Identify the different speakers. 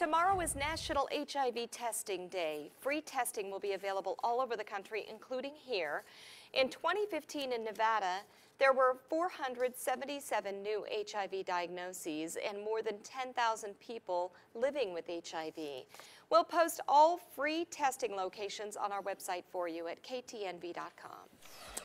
Speaker 1: Tomorrow is National HIV Testing Day. Free testing will be available all over the country, including here. In 2015 in Nevada, there were 477 new HIV diagnoses and more than 10,000 people living with HIV. We'll post all free testing locations on our website for you at ktnv.com.